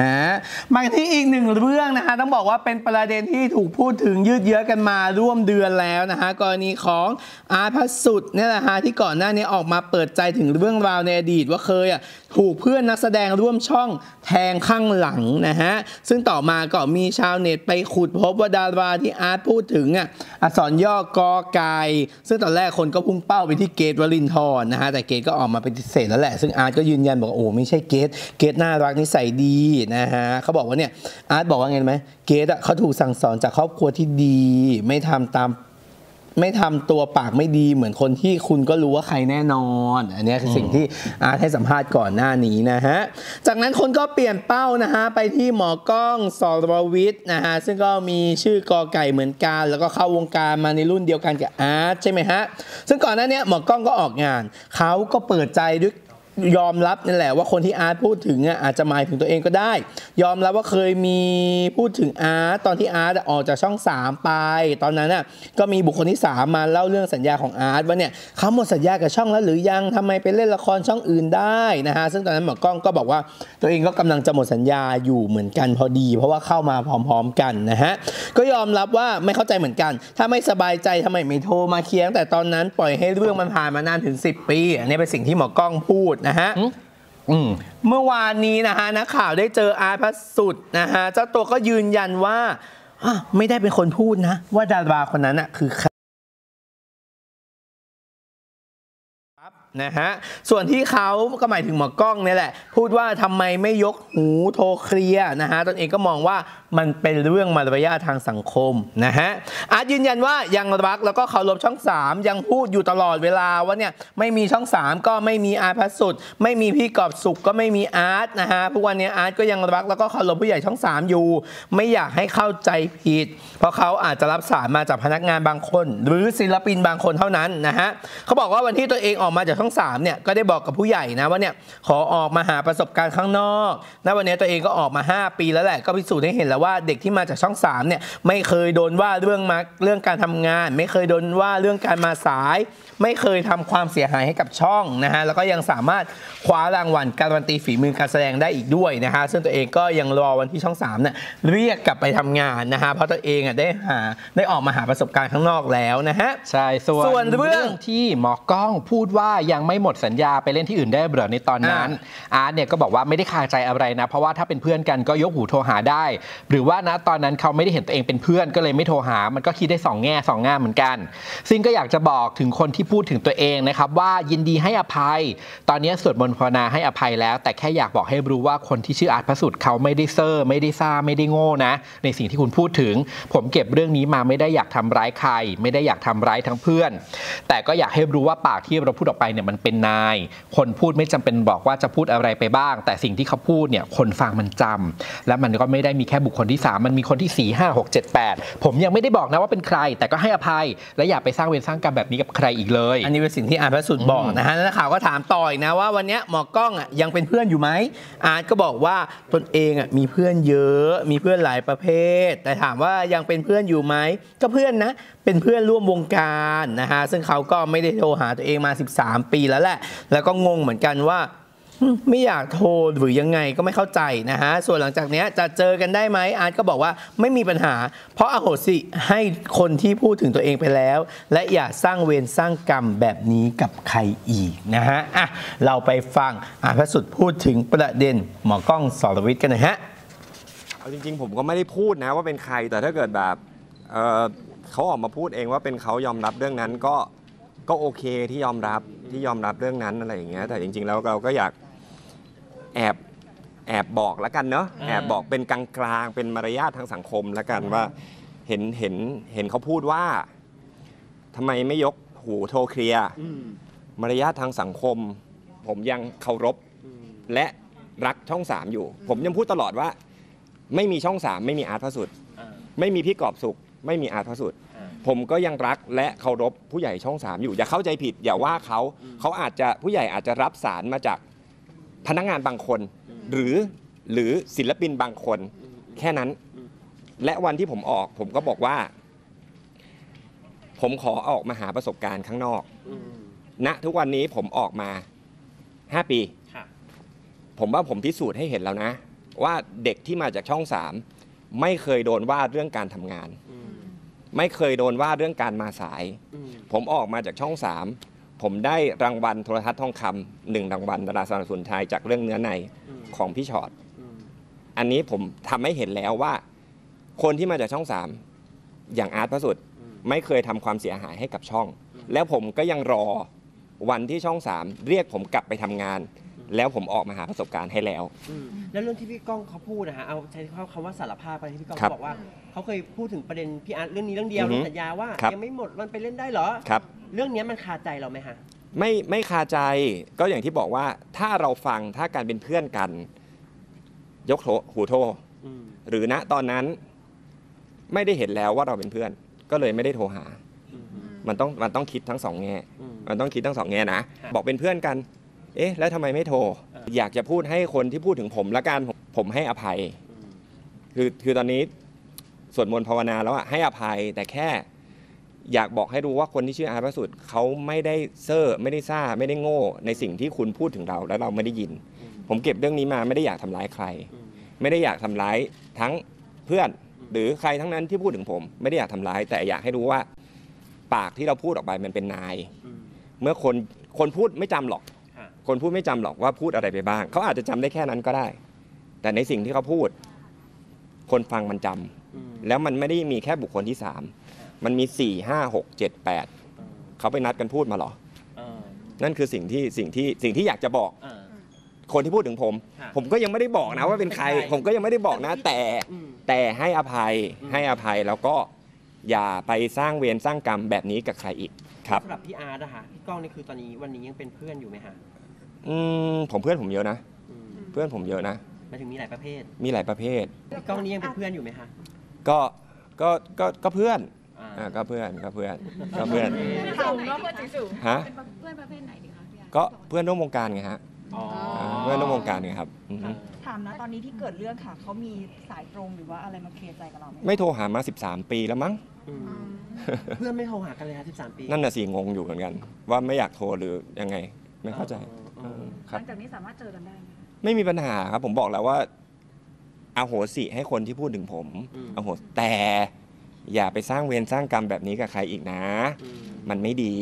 ฮะมาที่อีกหนึ่งเรื่องนะฮะต้องบอกว่าเป็นประเด็นที่ถูกพูดถึงยืดเยื้อกันมาร่วมเดือนแล้วนะฮะกรณีของอาร์ตพัสสุดเนี่ยแหละฮะที่ก่อนหน้านี้ออกมาเปิดใจถึงเรื่องราวในอดีตว่าเคยอะถูกเพื่อนนักแสดงร่วมช่องแทงข้างหลังนะฮะซึ่งต่อมาก็มีชาวเน็ตไปขุดพบว่าดาราที่อาร์ตพูดถึงอะอักษรย่อกอไก่ซึ่งตอนแรกคนก็พุ่งเป้าไปที่เกตวลินทร์นะฮะแต่เกตก็ออกมาปฏิเสธแล้วแหละซึ่งอาร์ตก็ยืนยันบอกว่าโอ้ไม่ใช่เกตเกตน่ารักนิสัยดีนะฮะเขาบอกว่าเนี่ยอาร์ตบอกว่าไงรู้ไหมเกตอะเขาถูกสั่งสอนจากครอบครัวที่ดี ไม่ทำตามไม่ทำตัวปากไม่ดีเหมือนคนที่คุณก็รู้ว่าใครแน่นอน อันเนี้ยคือสิ่งที่อาร์ตให้สัมภาษณ์ก่อนหน้านี้นะฮะ จากนั้นคนก็เปลี่ยนเป้านะฮะ ไปที่หมอกล้องสรวิทย์นะฮะ ซึ่งก็มีชื่อกอไก่เหมือนกัน แล้วก็เข้าวงการมาในรุ่นเดียวกันกับอาร์ตใช่ไหมฮะ ซึ่งก่อนหน้าเนี้ยหมอกล้องก็ออกงาน เขาก็เปิดใจด้วย ยอมรับนั่นแหละว่าคนที่อาร์ตพูดถึงอะอาจจะหมายถึงตัวเองก็ได้ ยอมรับว่าเคยมีพูดถึงอาร์ตตอนที่อาร์ตออกจากช่อง 3 ไป ตอนนั้นอะก็มีบุคคลที่ 3 มาเล่าเรื่องสัญญาของอาร์ตว่าเนี่ยเขาหมดสัญญากับช่องแล้วหรือยังทำไมไปเล่นละครช่องอื่นได้นะฮะซึ่งตอนนั้นหมอก้องก็บอกว่าตัวเองก็กำลังจะหมดสัญญาอยู่เหมือนกันพอดี เพราะว่าเข้ามาพร้อม ๆ กันนะฮะก็ยอมรับว่าไม่เข้าใจเหมือนกัน ถ้าไม่สบายใจทำไมไม่โทรมาเคลียร์ตั้งแต่ตอนนั้นปล่อยให้เรื่องมันผ่านมานานถึง 10 ปีอันนี้เป็นสิ่งที่หมอกล้องพูดนะฮะอืมเมื่อวานนี้นะฮะนักข่าวได้เจออาร์ตพระสุดนะฮะเจ้าตัวก็ยืนยันว่าอะไม่ได้เป็นคนพูดนะ ว่าดาราคนนั้นอะคือ นะฮะ ส่วนที่เขาก็หมายถึงหมอกล้องเนี่ยแหละ พูดว่าทำไมไม่ยกหูโทรเคลียร์นะฮะตนเองก็มองว่ามันเป็นเรื่องมารยาททางสังคมนะฮะอาร์ตยืนยันว่ายังรักแล้วก็เคารพช่อง 3 ยังพูดอยู่ตลอดเวลาว่าเนี่ยไม่มีช่อง 3 ก็ไม่มีอาร์ตพระสุดไม่มีพี่กอบสุขก็ไม่มีอาร์ตนะฮะทุกวันนี้อาร์ตก็ยังรักแล้วก็เคารพผู้ใหญ่ช่อง 3 อยู่ ไม่อยากให้เข้าใจผิด เพราะเขาอาจจะรับสารมาจากพนักงานบางคน หรือศิลปินบางคนเท่านั้นนะฮะเขาบอกว่าวันที่ตัวเองออกมาจากช่อง3เนี่ยก็ได้บอกกับผู้ใหญ่นะว่าเนี่ยขอออกมาหาประสบการณ์ข้างนอกณวันนี้ตัวเองก็ออกมา 5 ปีแล้วแหละก็พิสูจน์ให้เห็นแล้วว่าเด็กที่มาจากช่อง3เนี่ยไม่เคยโดนว่าเรื่องมาเรื่องการทำงาน ไม่เคยโดนว่าเรื่องการมาสาย ไม่เคยทำความเสียหายให้กับช่องนะฮะแล้วก็ยังสามารถคว้ารางวัลการันตีฝีมือการแสดงได้อีกด้วยนะฮะซึ่งตัวเองก็ยังรอวันที่ช่อง3เนี่ยเรียกกลับไปทำงานนะฮะเพราะตัวเองอะได้หาได้ออกมาหาประสบการณ์ข้างนอกแล้วนะฮะใช่ส่วนส่วนเรื่องที่หมอกล้องพูดว่ายังไม่หมดสัญญาไปเล่นที่อื่นได้เหรอในตอนนั้น อาร์ตเนี่ยก็บอกว่าไม่ได้คาใจอะไรนะ เพราะว่าถ้าเป็นเพื่อนกันก็ยกหูโทรหาได้ หรือว่านะตอนนั้นเขาไม่ได้เห็นตัวเองเป็นเพื่อนก็เลยไม่โทรหา มันก็คิดได้สองแง่สองง่ามเหมือนกัน ซึ่งก็อยากจะบอกถึงคนที่พูดถึงตัวเองนะครับว่ายินดีให้อภัย ตอนนี้สวดมนต์ภาวนาให้อภัยแล้ว แต่แค่อยากบอกให้รู้ว่าคนที่ชื่ออาร์ตพระสุดเขาไม่ได้เซอร์ไม่ได้ซ่าไม่ได้โง่นะ ในสิ่งที่คุณพูดถึง ผมเก็บเรื่องนี้มาไม่ได้อยากทำร้ายใคร ไม่ได้อยากทำร้ายทั้งเพื่อน แต่ก็อยากให้รู้ว่าปากที่เราพูดออกไปเนี่ยมันเป็นนาย คนพูดไม่จำเป็นบอกว่าจะพูดอะไรไปบ้าง แต่สิ่งที่เขาพูดเนี่ยคนฟังมันจำและมันก็ไม่ได้มีแค่บุคคลที่ 3 มันมีคนที่ 4 5 6 7 8 ผมยังไม่ได้บอกนะว่าเป็นใคร แต่ก็ให้อภัย และอย่าไปสร้างเวรสร้างกรรมแบบนี้กับใครอีกเลย อันนี้เป็นสิ่งที่อาร์ตพระสุดบอกนะฮะแล้วนักข่าวก็ถามต่ออีกนะว่าวันเนี้ยหมอกล้องอะยังเป็นเพื่อนอยู่ไหมอาร์ตก็บอกว่าตนเองอะมีเพื่อนเยอะ มีเพื่อนหลายประเภท แต่ถามว่ายังเป็นเพื่อนอยู่ไหมก็เพื่อนนะ เป็นเพื่อนร่วมวงการนะฮะซึ่งเขาก็ไม่ได้โทรหาตัวเองมา 13 ปีแล้วแหละ แล้วก็งงเหมือนกันว่าไม่อยากโทรหรือยังไงก็ไม่เข้าใจนะฮะ ส่วนหลังจากนี้จะเจอกันได้ไหมอาร์ตก็บอกว่าไม่มีปัญหา เพราะอโหสิให้คนที่พูดถึงตัวเองไปแล้ว และอย่าสร้างเวรสร้างกรรมแบบนี้กับใครอีกนะฮะอะเราไปฟังอาร์ตพระสุดพูดถึงประเด็นหมอกล้องสรวิทย์กันนะฮะเอาจริง ๆ ผมก็ไม่ได้พูดนะว่าเป็นใครแต่ถ้าเกิดแบบ เขาออกมาพูดเองว่าเป็นเขายอมรับเรื่องนั้นก็ก็โอเคที่ยอมรับที่ยอมรับเรื่องนั้นอะไรอย่างเงี้ยแต่จริง ๆ แล้วเราก็อยากแอบแอบบอกแล้วกันเนาะแอบบอกเป็นกลางๆเป็นมารยาททางสังคมแล้วกันว่าเห็นเห็นเห็นเขาพูดว่าทำไมไม่ยกหูโทรเคลียร์มารยาททางสังคม ผมยังเคารพและรักช่องสามอยู่ ผมยังพูดตลอดว่า ไม่มีช่องสามไม่มีอาร์ตพระสุด ไม่มีพี่กอบสุข ไม่มีอาร์ตพระสุดผมก็ยังรักและเคารพผู้ใหญ่ช่องสามอยู่ อย่าเข้าใจผิด อย่าว่าเขาเขาอาจจะผู้ใหญ่อาจจะรับสารมาจากพนักงานบางคน หรือหรือศิลปินบางคน แค่นั้น และวันที่ผมออกผมก็บอกว่า ผมขอออกมาหาประสบการณ์ข้างนอกณทุกวันนี้ผมออกมาห้าปี ผมว่าผมพิสูจน์ให้เห็นแล้วนะ ว่าเด็กที่มาจากช่องสามไม่เคยโดนว่าเรื่องการทำงานอืม ไม่เคยโดนว่าเรื่องการมาสายอืมผมออกมาจากช่องสามผมได้รางวัลโทรทัศน์ทองคำหนึ่งรางวัลดาราสนับสนุนไทยจากเรื่องเนื้อในอืมของพี่ชอตอืมอันนี้ผมทำให้เห็นแล้วว่า คนที่มาจากช่องสามอย่างอาร์ตพระสุดอืมไม่เคยทำความเสียหายให้กับช่อง แล้วผมก็ยังรอวันที่ช่องสามเรียกผมกลับไปทำงาน แล้วผมออกมาหาประสบการณ์ให้แล้ว อืมแล้วเรื่องที่พี่ก้องเขาพูดนะฮะเอาใช้คำว่าสารภาพไปที่พี่ก้องครับเขาบอกว่าเขาเคยพูดถึงประเด็นพี่อาร์ตเรื่องนี้เรื่องเดียวอือฮึเรื่องสัญญาว่าครับ ยังไม่หมดมันไปเล่นได้เหรอ ครับ เรื่องเนี้ยมันคาใจเราไหมฮะ ไม่ไม่คาใจก็อย่างที่บอกว่าถ้าเราฟังถ้าการเป็นเพื่อนกัน ยกโทหูโทรอืมหรือณตอนนั้นไม่ได้เห็นแล้วว่าเราเป็นเพื่อน ก็เลยไม่ได้โทรหา อืมมันต้องมันต้องคิดทั้งสองแง่ อืม มันต้องคิดทั้งสองแง่นะครับบอกเป็นเพื่อนกัน เอ๊ะแล้วทำไมไม่โทรเอออยากจะพูดให้คนที่พูดถึงผมละกันผมผมให้อภัยอืมคือคือตอนนี้สวดมนต์ภาวนาแล้วอะให้อภัยแต่แค่ อยากบอกให้รู้ว่าคนที่ชื่ออาร์ตพระสุดเขาไม่ได้เซอร์ไม่ได้ซ่าไม่ได้โง่ ในสิ่งที่คุณพูดถึงเราแล้วเราไม่ได้ยินอืมผมเก็บเรื่องนี้มาไม่ได้อยากทำร้ายใครอืมไม่ได้อยากทำร้ายทั้งเพื่อน หรือใครทั้งนั้นที่พูดถึงผม ไม่ได้อยากทำร้าย แต่อยากให้รู้ว่า ปากที่เราพูดออกไปมันเป็นนายอืมเมื่อคนคนพูดไม่จำหรอก ค่ะคนพูดไม่จำหรอกว่าพูดอะไรไปบ้าง เขาอาจจะจำได้แค่นั้นก็ได้ แต่ในสิ่งที่เขาพูด คนฟังมันจำอืมแล้วมันไม่ได้มีแค่บุคคลที่สามมันมีสี่ห้าหกเจ็ดแปดเออเขาไปนัดกันพูดมาเหรอเออนั่นคือสิ่งที่สิ่งที่สิ่งที่อยากจะบอกเออคนที่พูดถึงผมค่ะผมก็ยังไม่ได้บอกนะว่าเป็นใครเป็นใครผมก็ยังไม่ได้บอกนะ แต่อืมแต่ให้อภัยอืมให้อภัยแล้วก็อย่าไปสร้างเวรสร้างกรรมแบบนี้กับใครอีกครับสำหรับพี่อาร์ตนะคะพี่ก้องนี่คือตอนนี้วันนี้ยังเป็นเพื่อนอยู่ไหมฮะ อืมผมเพื่อนผมเยอะนะอืมเพื่อนผมเยอะนะ หมายถึงมีหลายประเภทมีหลายประเภท พี่ก้องนี่ยังเป็นเพื่อนอยู่ไหมฮะก็ก็ก็ก็เพื่อนอ่าอ่าก็เพื่อนก็เพื่อนก็เพื่อนสูงเนาะเพื่อนสูงฮะเป็นเพื่อนประเภทไหนดีคะพี่อาร์ตก็เพื่อนร่วมวงการไงฮะอ๋ออ่าเพื่อนร่วมวงการไงครับอือฮึถามนะตอนนี้ที่เกิดเรื่องค่ะเขามีสายตรงหรือว่าอะไรมาเคลียร์ใจกับเราไหมไม่โทรหามา 13 ปีแล้วมั้ง อืมเพื่อนไม่โทรหากันเลยฮะ13 ปีนั่นน่ะสิงงอยู่เหมือนกัน ว่าไม่อยากโทรหรือยังไง ไม่เข้าใจเออเออ คหรับ ลังจากนี้สามารถเจอกันได้ไหมคะไม่มีปัญหาครับ ผมบอกแล้วว่าอาโหสิให้คนที่พูดถึงผมอืมอโหสแต่อย่าไปสร้างเวรสร้างกรรมแบบนี้กับใครอีกนะ อืม มันไม่ดี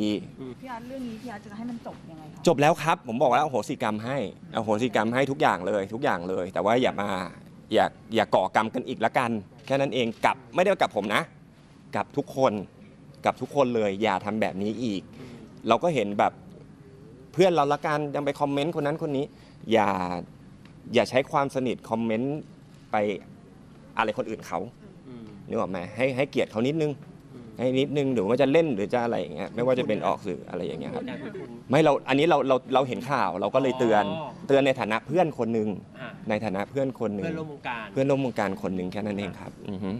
พี่อาร์ตเรื่องนี้พี่อาร์ตจะให้มันจบยังไงคะจบแล้วครับ ผมบอกแล้วอโหสิกรรมให้อโหสิกรรมให้ทุกอย่างเลย ทุกอย่างเลย แต่ว่าอย่ามาอย่าอย่าก่อกรรมกันอีกละกัน แค่นั้นเองกับไม่ได้กับผมนะ กับทุกคนกับทุกคนเลย อย่าทำแบบนี้อีก เราก็เห็นแบบ เพื่อนเราละกันยังไปคอมเมนต์คนนั้นคนนี้ อย่าอย่าใช้ความสนิทคอมเมนต์ไปอะไรคนอื่นเขาอืมนึกออกไหมให้ให้เกียรติเขานิดนึง อืมให้นิดนึงหรือว่าจะเล่นหรือจะอะไรอย่างเงี้ยไม่ว่าจะเป็นออกสื่ออะไรอย่างเงี้ยครับอยากเป็นคุณ ไม่เราอันนี้เราเราเราเห็นข่าวเราก็เลยเตือนอ๋อ เตือนในฐานะเพื่อนคนหนึ่งอะในฐานะเพื่อนคนหนึ่งเพื่อนร่วมวงการเพื่อนร่วมวงการคนหนึ่งแค่นั้นเองครับอือฮึ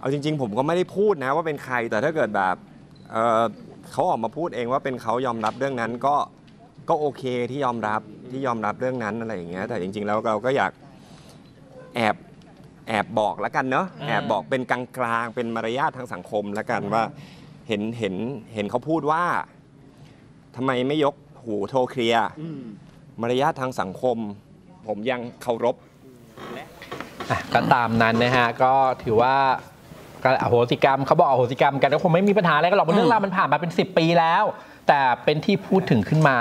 เอาจริง ๆ ผมก็ไม่ได้พูดนะว่าเป็นใครแต่ถ้าเกิดแบบเอ่อเขาออกมาพูดเองว่าเป็นเขายอมรับเรื่องนั้นก็ ก็โอเคที่ยอมรับที่ยอมรับเรื่องนั้นอะไรอย่างเงี้ยแต่จริง ๆ แล้วเราก็อยากแอบแอบบอกแล้วกันเนาะอ่าแอบบอกเป็นกลางๆเป็นมารยาททางสังคมแล้วกันว่า เห็นเห็นเห็นเขาพูดว่าทำไมไม่ยกหูโทรเคลียร์อืมมารยาททางสังคม ผมยังเคารพอะก็ตามนั้นนะฮะ ก็ถือว่าก็อโหสิกรรมเขาบอกอโหสิกรรมกันก็คงไม่มีปัญหาอะไรกันหรอกเพราะเรื่องราวมันผ่านมาเป็น 10 ปีแล้ว แต่เป็นที่พูดถึงขึ้นมา